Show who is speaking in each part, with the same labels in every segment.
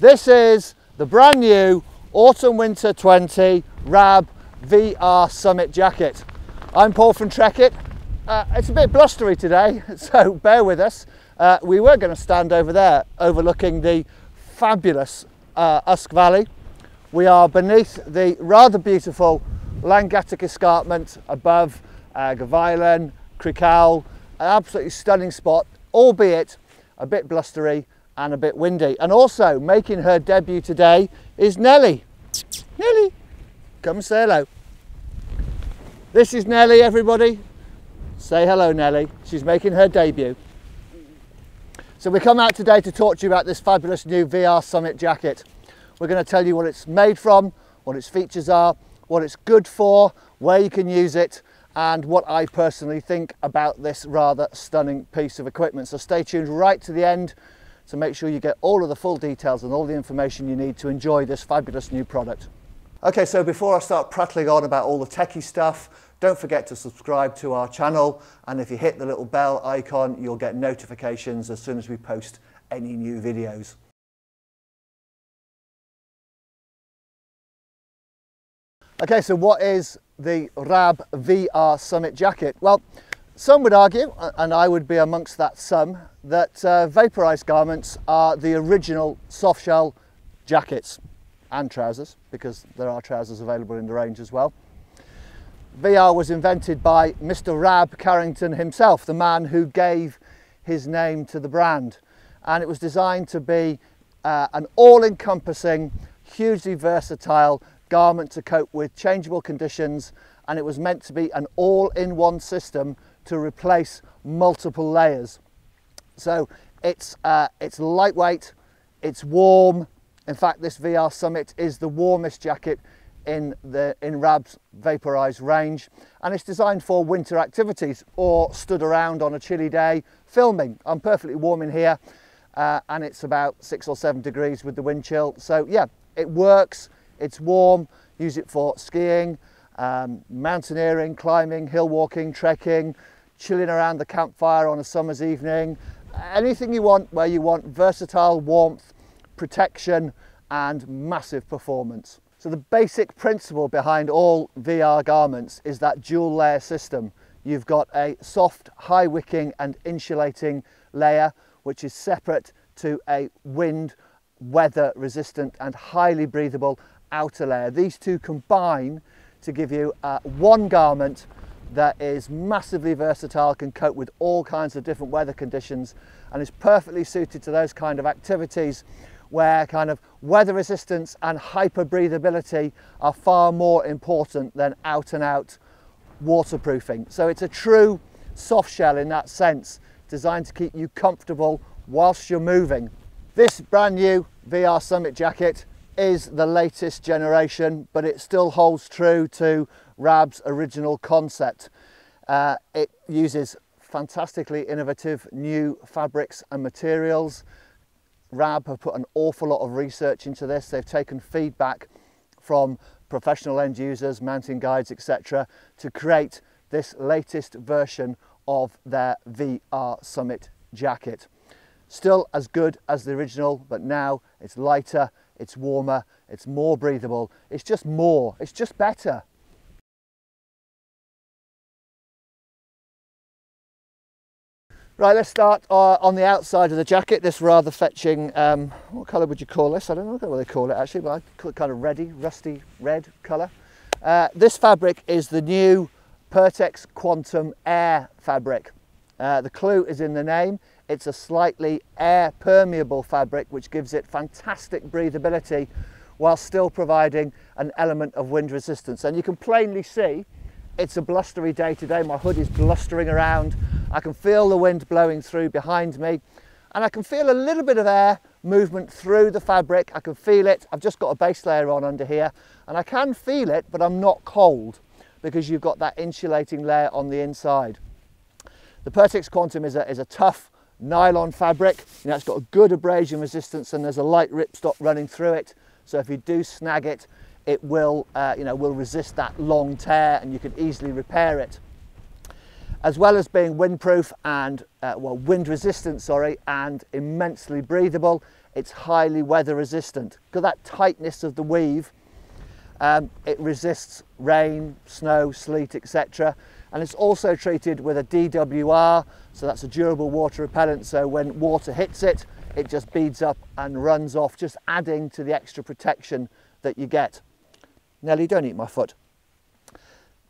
Speaker 1: This is the brand new Autumn Winter 20 RAB VR Summit jacket. I'm Paul from Trekitt. Uh, it's a bit blustery today, so bear with us. Uh, we were going to stand over there overlooking the fabulous uh, Usk Valley. We are beneath the rather beautiful Llangattock Escarpment above uh, Gavilan, Crickhowell, an absolutely stunning spot, albeit a bit blustery and a bit windy. And also making her debut today is Nellie. Nellie, come say hello. This is Nellie, everybody. Say hello, Nellie. She's making her debut. So we come out today to talk to you about this fabulous new VR Summit jacket. We're going to tell you what it's made from, what its features are, what it's good for, where you can use it, and what I personally think about this rather stunning piece of equipment. So stay tuned right to the end to make sure you get all of the full details and all the information you need to enjoy this fabulous new product. Okay, so before I start prattling on about all the techie stuff, don't forget to subscribe to our channel and if you hit the little bell icon, you'll get notifications as soon as we post any new videos. Okay, so what is the RAB VR Summit jacket? Well, some would argue, and I would be amongst that some, that uh, Vapour-Rise garments are the original soft shell jackets and trousers, because there are trousers available in the range as well. VR was invented by Mr. Rab Carrington himself, the man who gave his name to the brand. And it was designed to be uh, an all-encompassing, hugely versatile garment to cope with changeable conditions and it was meant to be an all-in-one system to replace multiple layers. So it's, uh, it's lightweight, it's warm. In fact, this VR Summit is the warmest jacket in, the, in RAB's Vapour-Rise range and it's designed for winter activities or stood around on a chilly day filming. I'm perfectly warm in here uh, and it's about six or seven degrees with the wind chill. So yeah, it works, it's warm, use it for skiing, um, mountaineering, climbing, hill walking, trekking, chilling around the campfire on a summer's evening, anything you want where you want versatile warmth, protection and massive performance. So the basic principle behind all VR garments is that dual layer system. You've got a soft, high wicking and insulating layer which is separate to a wind, weather resistant and highly breathable outer layer. These two combine to give you uh, one garment that is massively versatile, can cope with all kinds of different weather conditions and is perfectly suited to those kind of activities where kind of weather resistance and hyper breathability are far more important than out and out waterproofing. So it's a true soft shell in that sense, designed to keep you comfortable whilst you're moving. This brand new VR Summit jacket is the latest generation, but it still holds true to RAB's original concept. Uh, it uses fantastically innovative new fabrics and materials. RAB have put an awful lot of research into this. They've taken feedback from professional end users, mountain guides, etc., to create this latest version of their VR Summit jacket. Still as good as the original, but now it's lighter, it's warmer, it's more breathable, it's just more, it's just better. Right, let's start uh, on the outside of the jacket, this rather fetching, um, what colour would you call this? I don't know what they call it actually, but I call it kind of reddy, rusty red colour. Uh, this fabric is the new Pertex Quantum Air fabric. Uh, the clue is in the name. It's a slightly air permeable fabric which gives it fantastic breathability while still providing an element of wind resistance. And you can plainly see it's a blustery day today. My hood is blustering around. I can feel the wind blowing through behind me and I can feel a little bit of air movement through the fabric. I can feel it. I've just got a base layer on under here and I can feel it, but I'm not cold because you've got that insulating layer on the inside. The Pertex Quantum is a, is a tough nylon fabric. You know, it's got a good abrasion resistance and there's a light ripstop running through it. So if you do snag it, it will, uh, you know, will resist that long tear and you can easily repair it. As well as being windproof and, uh, well, wind resistant, sorry, and immensely breathable, it's highly weather resistant. Got that tightness of the weave, um, it resists rain, snow, sleet, etc. And it's also treated with a DWR, so that's a durable water repellent. So when water hits it, it just beads up and runs off, just adding to the extra protection that you get. Nelly, don't eat my foot.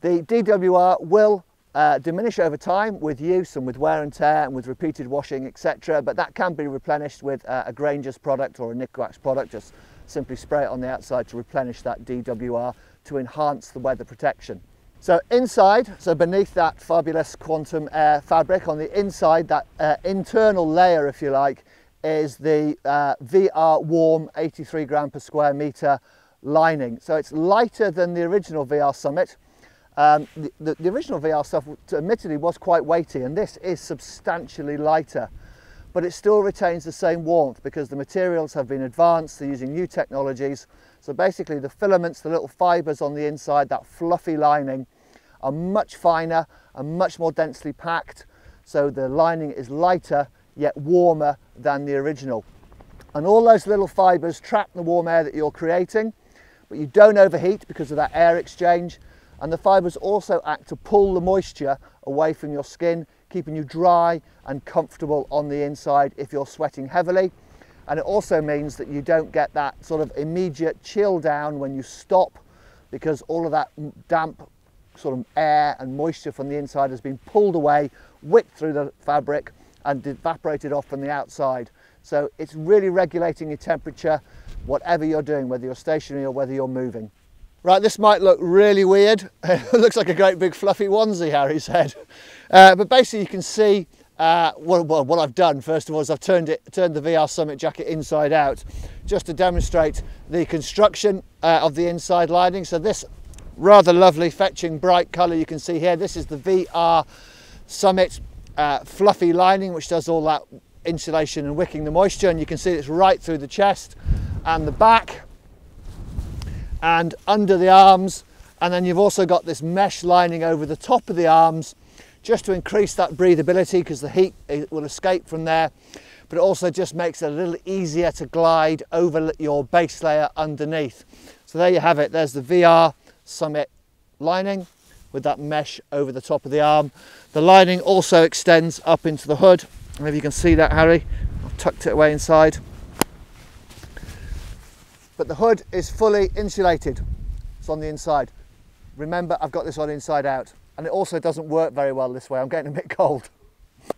Speaker 1: The DWR will uh, diminish over time with use and with wear and tear and with repeated washing, etc. But that can be replenished with uh, a Granger's product or a Nikwax product. Just simply spray it on the outside to replenish that DWR to enhance the weather protection. So inside, so beneath that fabulous quantum air fabric, on the inside, that uh, internal layer, if you like, is the uh, VR Warm 83 gram per square meter lining. So it's lighter than the original VR Summit. Um, the, the, the, original VR stuff admittedly was quite weighty and this is substantially lighter but it still retains the same warmth because the materials have been advanced, they're using new technologies. So basically the filaments, the little fibres on the inside, that fluffy lining, are much finer and much more densely packed. So the lining is lighter yet warmer than the original. And all those little fibres trap the warm air that you're creating, but you don't overheat because of that air exchange. And the fibres also act to pull the moisture away from your skin, keeping you dry and comfortable on the inside if you're sweating heavily. And it also means that you don't get that sort of immediate chill down when you stop because all of that damp sort of air and moisture from the inside has been pulled away, whipped through the fabric and evaporated off from the outside. So it's really regulating your temperature, whatever you're doing, whether you're stationary or whether you're moving. Right, this might look really weird. it looks like a great big fluffy onesie, Harry said. Uh, but basically you can see uh, what, I've done first of all is I've turned it turned the VR Summit jacket inside out just to demonstrate the construction uh, of the inside lining. So this rather lovely fetching bright colour you can see here, this is the VR Summit uh, fluffy lining which does all that insulation and wicking the moisture and you can see it's right through the chest and the back and under the arms and then you've also got this mesh lining over the top of the arms just to increase that breathability because the heat will escape from there but it also just makes it a little easier to glide over your base layer underneath. So there you have it, there's the VR Summit lining with that mesh over the top of the arm. The lining also extends up into the hood. Maybe you can see that, Harry. I've tucked it away inside. But the hood is fully insulated. It's on the inside. Remember, I've got this on inside out. And it also doesn't work very well this way. I'm getting a bit cold.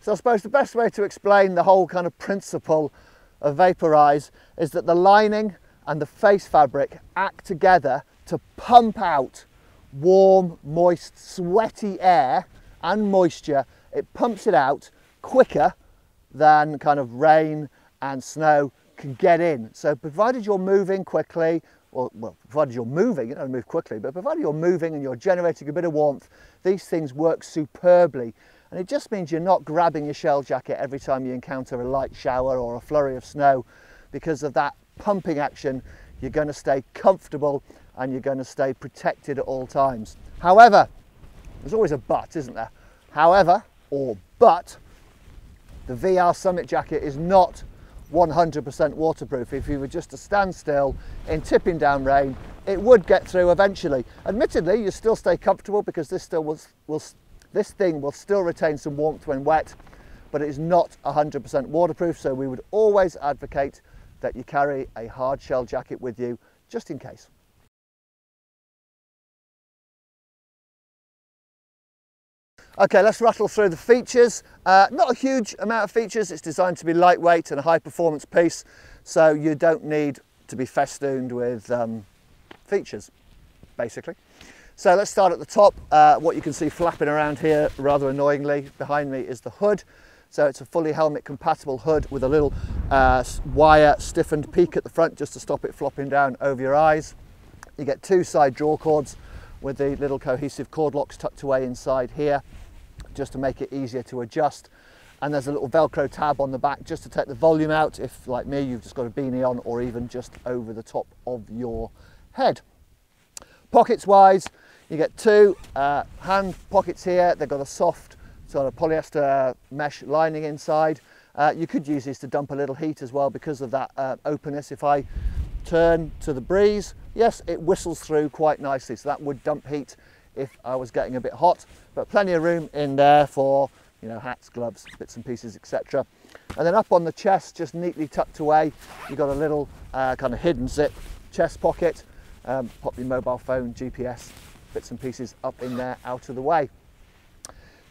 Speaker 1: So I suppose the best way to explain the whole kind of principle of Vapour-Rise is that the lining and the face fabric act together to pump out warm, moist, sweaty air and moisture. It pumps it out quicker than kind of rain and snow can get in. So provided you're moving quickly, or well, provided you're moving, you don't move quickly, but provided you're moving and you're generating a bit of warmth, these things work superbly. And it just means you're not grabbing your shell jacket every time you encounter a light shower or a flurry of snow. Because of that pumping action, you're going to stay comfortable and you're going to stay protected at all times. However, there's always a but, isn't there? However, or but, the VR Summit jacket is not 100% waterproof. If you were just to stand still in tipping down rain, it would get through eventually. Admittedly, you still stay comfortable because this still will, will this thing will still retain some warmth when wet, but it is not 100% waterproof. So we would always advocate that you carry a hard shell jacket with you just in case. Okay, let's rattle through the features. Uh, not a huge amount of features. It's designed to be lightweight and a high performance piece, so you don't need to be festooned with um, features, basically. So let's start at the top. Uh, what you can see flapping around here rather annoyingly behind me is the hood. So it's a fully helmet compatible hood with a little uh, wire stiffened peak at the front just to stop it flopping down over your eyes. You get two side draw cords with the little cohesive cord locks tucked away inside here just to make it easier to adjust. And there's a little Velcro tab on the back just to take the volume out if, like me, you've just got a beanie on or even just over the top of your head. Pockets wise, you get two uh, hand pockets here. They've got a soft sort of polyester mesh lining inside Uh, you could use these to dump a little heat as well because of that uh, openness. If I turn to the breeze, yes, it whistles through quite nicely. So that would dump heat if I was getting a bit hot, but plenty of room in there for you know, hats, gloves, bits and pieces, etc. And then up on the chest, just neatly tucked away, you've got a little uh, kind of hidden zip chest pocket. Um, pop your mobile phone, GPS, bits and pieces up in there, out of the way.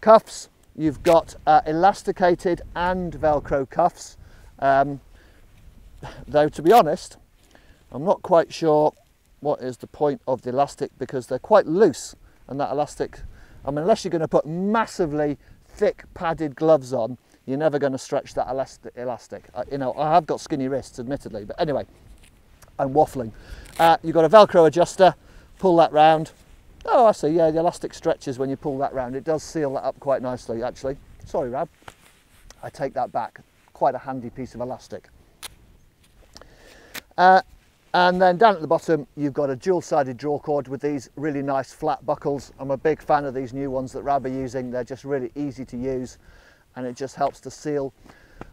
Speaker 1: Cuffs, you've got uh, elasticated and Velcro cuffs. Um, though to be honest, I'm not quite sure what is the point of the elastic because they're quite loose and that elastic, I mean, unless you're going to put massively thick padded gloves on, you're never going to stretch that elastic. Uh, you know, I have got skinny wrists, admittedly, but anyway, I'm waffling. Uh, you've got a Velcro adjuster, pull that round. Oh, I see, yeah, the elastic stretches when you pull that round. It does seal that up quite nicely, actually. Sorry, Rab. I take that back. Quite a handy piece of elastic. Uh, and then down at the bottom, you've got a dual-sided draw cord with these really nice flat buckles. I'm a big fan of these new ones that Rab are using. They're just really easy to use and it just helps to seal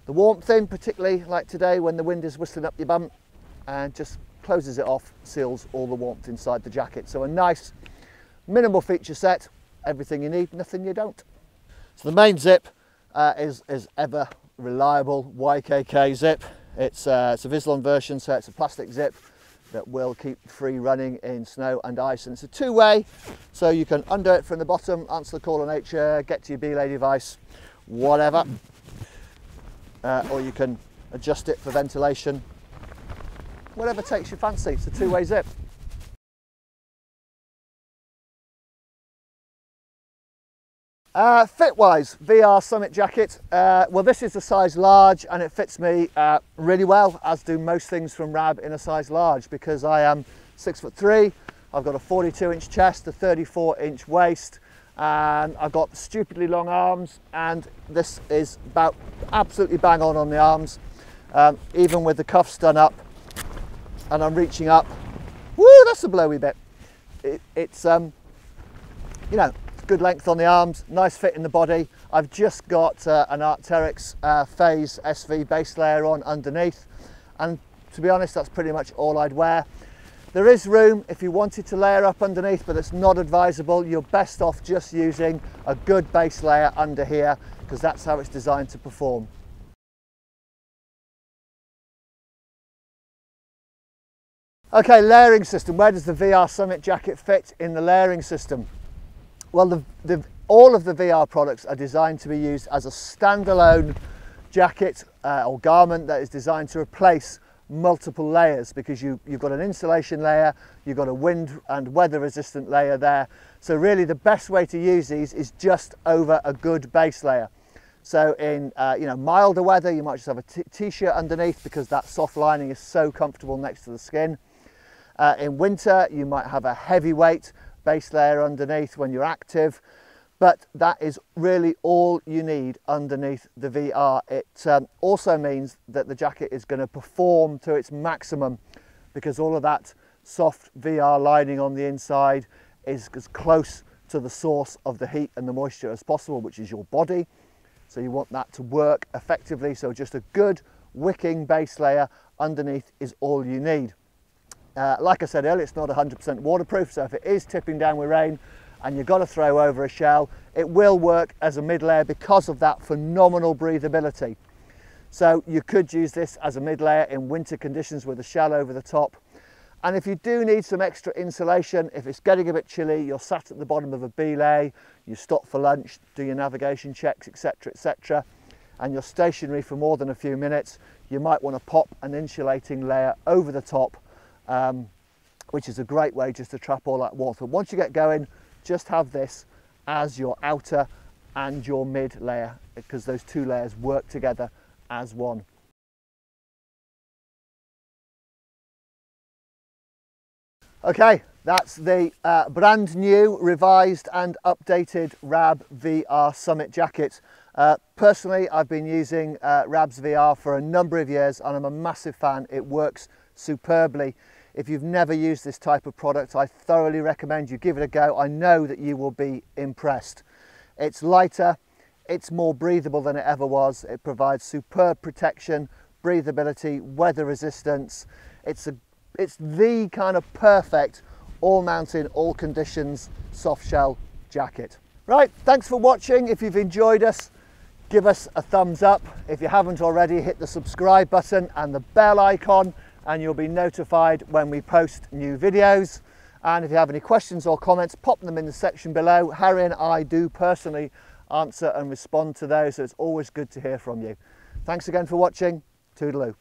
Speaker 1: the warmth in, particularly like today when the wind is whistling up your bum and just closes it off, seals all the warmth inside the jacket. So a nice minimal feature set, everything you need, nothing you don't. So the main zip uh, is, is ever reliable YKK zip. It's, uh, it's a Vislon version, so it's a plastic zip that will keep free running in snow and ice. And it's a two-way, so you can undo it from the bottom, answer the call of nature, get to your belay device, whatever. Uh, or you can adjust it for ventilation, whatever takes your fancy. It's a two-way zip. Uh, fit wise, VR Summit jacket. Uh, well, this is a size large and it fits me uh, really well, as do most things from Rab in a size large because I am six foot three. I've got a 42 inch chest, a 34 inch waist, and I've got stupidly long arms and this is about absolutely bang on on the arms. Um, even with the cuffs done up and I'm reaching up, woo, that's a blowy bit. It, it's, um, you know, good length on the arms, nice fit in the body. I've just got uh, an Arc'teryx uh, Phase SV base layer on underneath and to be honest that's pretty much all I'd wear. There is room if you wanted to layer up underneath but it's not advisable. You're best off just using a good base layer under here because that's how it's designed to perform. Okay, layering system. Where does the VR Summit jacket fit in the layering system? Well, the, the, all of the VR products are designed to be used as a standalone jacket uh, or garment that is designed to replace multiple layers because you, you've got an insulation layer, you've got a wind and weather resistant layer there. So really the best way to use these is just over a good base layer. So in uh, you know milder weather, you might just have a t-shirt underneath because that soft lining is so comfortable next to the skin. Uh, in winter, you might have a heavyweight base layer underneath when you're active but that is really all you need underneath the VR. It um, also means that the jacket is going to perform to its maximum because all of that soft VR lining on the inside is as close to the source of the heat and the moisture as possible, which is your body. So you want that to work effectively. So just a good wicking base layer underneath is all you need. Uh, like I said earlier, it's not 100% waterproof, so if it is tipping down with rain and you've got to throw over a shell, it will work as a mid layer because of that phenomenal breathability. So you could use this as a mid layer in winter conditions with a shell over the top. And if you do need some extra insulation, if it's getting a bit chilly, you're sat at the bottom of a belay, you stop for lunch, do your navigation checks, etc., etc., and you're stationary for more than a few minutes, you might want to pop an insulating layer over the top um, which is a great way just to trap all that water. Once you get going, just have this as your outer and your mid layer because those two layers work together as one. Okay, that's the uh, brand new, revised and updated RAB VR Summit jacket. Uh, personally, I've been using uh, RAB's VR for a number of years and I'm a massive fan. It works superbly. If you've never used this type of product, I thoroughly recommend you give it a go. I know that you will be impressed. It's lighter, it's more breathable than it ever was. It provides superb protection, breathability, weather resistance. It's, a, it's the kind of perfect all mountain, all conditions soft shell jacket. Right, thanks for watching. If you've enjoyed us, give us a thumbs up. If you haven't already, hit the subscribe button and the bell icon and you'll be notified when we post new videos. And if you have any questions or comments, pop them in the section below. Harry and I do personally answer and respond to those, so it's always good to hear from you. Thanks again for watching. Toodaloo.